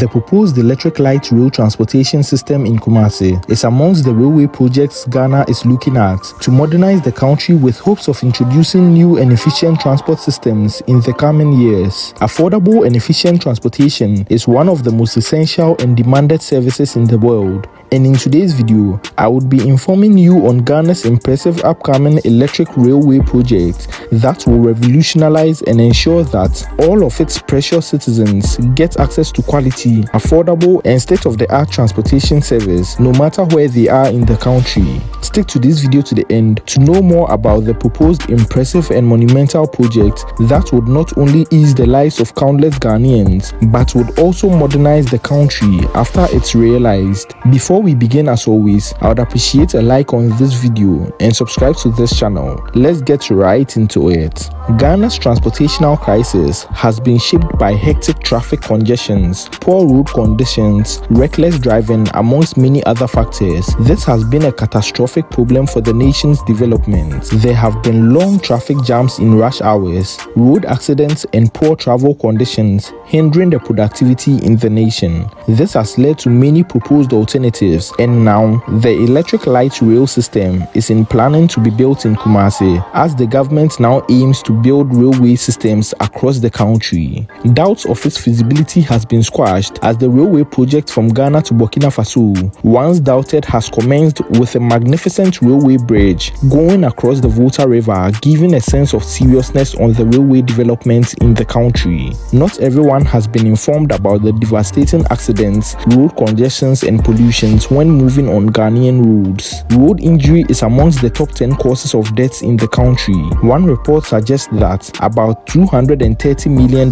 The proposed electric light rail transportation system in Kumasi is amongst the railway projects Ghana is looking at to modernize the country with hopes of introducing new and efficient transport systems in the coming years. Affordable and efficient transportation is one of the most essential and demanded services in the world and in today's video, I would be informing you on Ghana's impressive upcoming electric railway project that will revolutionize and ensure that all of its precious citizens get access to quality, affordable, and state-of-the-art transportation service no matter where they are in the country. Stick to this video to the end to know more about the proposed impressive and monumental project that would not only ease the lives of countless Ghanaians but would also modernize the country after it's realized. Before we begin as always, I would appreciate a like on this video and subscribe to this channel. Let's get right into it. Ghana's transportational crisis has been shaped by hectic traffic congestions, poor road conditions, reckless driving amongst many other factors. This has been a catastrophic problem for the nation's development. There have been long traffic jams in rush hours, road accidents and poor travel conditions hindering the productivity in the nation. This has led to many proposed alternatives and now the electric light rail system is in planning to be built in Kumasi as the government now aims to build railway systems across the country. Doubts of its feasibility has been squashed as the railway project from Ghana to Burkina Faso, once doubted has commenced with a magnificent railway bridge going across the Volta River, giving a sense of seriousness on the railway development in the country. Not everyone has been informed about the devastating accidents, road congestions and pollution when moving on Ghanaian roads. Road injury is amongst the top 10 causes of deaths in the country. One report suggests that about $230 million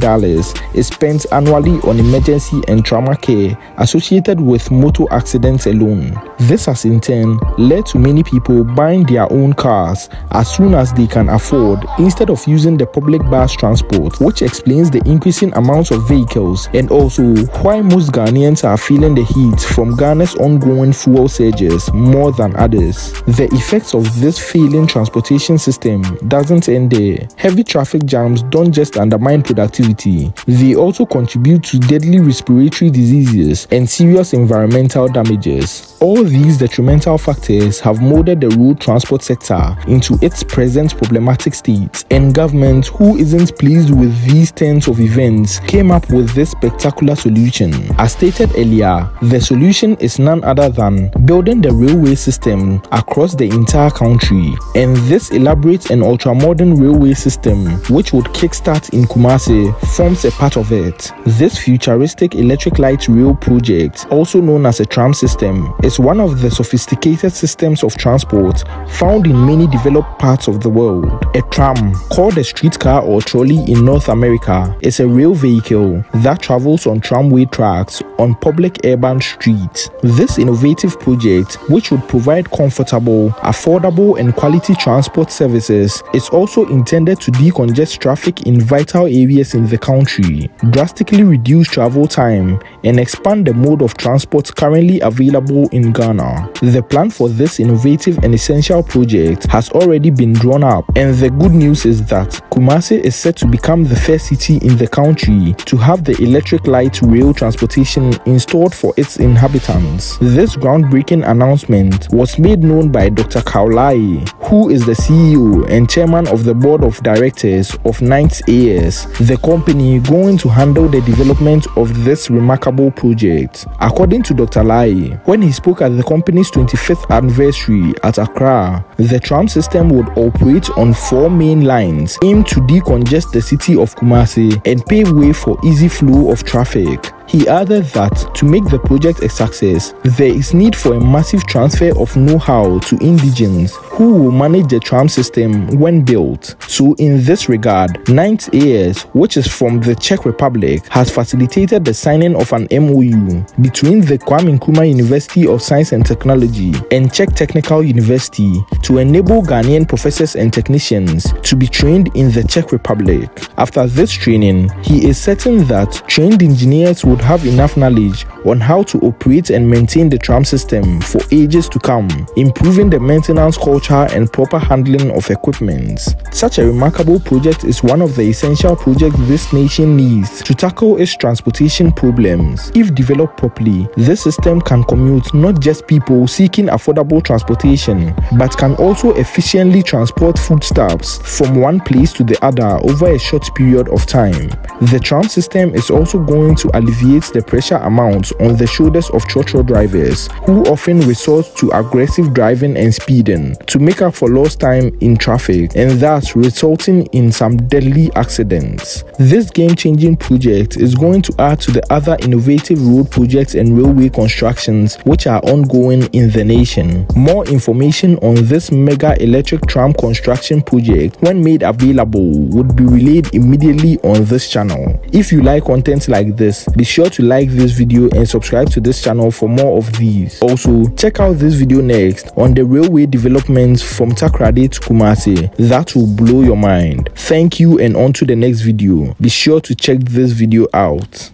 is spent annually on emergency and trauma care associated with motor accidents alone. This has in turn led to many people buying their own cars as soon as they can afford instead of using the public bus transport, which explains the increasing amounts of vehicles and also why most Ghanaians are feeling the heat from Ghana's ongoing fuel surges more than others. The effects of this failing transportation system doesn't end there. Heavy traffic jams don't just undermine productivity, they also contribute to deadly respiratory diseases and serious environmental damages. All these detrimental factors have molded the road transport sector into its present problematic state, and government, who isn't pleased with these turns of events, came up with this spectacular solution. As stated earlier, the solution is none other than building the railway system across the entire country. And this elaborate and ultra-modern railway system, which would kickstart in Kumasi, forms a part of it. This futuristic electric light rail project, also known as a tram system, is one of the sophisticated systems of transport found in many developed parts of the world. A tram, called a streetcar or trolley in North America, is a rail vehicle that travels on tramway tracks on public urban streets. This innovative project, which would provide comfortable, affordable, and quality transport services, is also intended to decongest traffic in vital areas in the country, drastically reduce travel time, and expand the mode of transport currently available in Ghana. The plan for this innovative and essential project has already been drawn up, and the good news is that Kumasi is set to become the first city in the country to have the electric light rail transportation installed for its inhabitants. This groundbreaking announcement was made known by Dr. Kaulai, who is the CEO and chairman of the board of directors of Ninth AS, the company going to handle the development of this remarkable project. According to Dr. Lai, when he spoke at the company's 25th anniversary at Accra, the tram system would operate on four main lines aimed to decongest the city of Kumasi and pave way for easy flow of traffic. He added that to make the project a success, there is need for a massive transfer of know-how to indigenes who will manage the tram system when built. So in this regard, Ninth AS, which is from the Czech Republic, has facilitated the signing of an MOU between the Kwame Nkrumah University of Science and Technology and Czech Technical University to enable Ghanaian professors and technicians to be trained in the Czech Republic. After this training, he is certain that trained engineers would would have enough knowledge on how to operate and maintain the tram system for ages to come, improving the maintenance culture and proper handling of equipment. Such a remarkable project is one of the essential projects this nation needs to tackle its transportation problems. If developed properly, this system can commute not just people seeking affordable transportation, but can also efficiently transport foodstuffs from one place to the other over a short period of time. The tram system is also going to alleviate the pressure amount on the shoulders of church drivers who often resort to aggressive driving and speeding to make up for lost time in traffic and thus resulting in some deadly accidents. This game-changing project is going to add to the other innovative road projects and railway constructions which are ongoing in the nation. More information on this mega electric tram construction project when made available would be relayed immediately on this channel. If you like content like this, be sure to like this video and subscribe to this channel for more of these. Also, check out this video next on the railway developments from Takoradi to Kumasi. That will blow your mind. Thank you and on to the next video. Be sure to check this video out.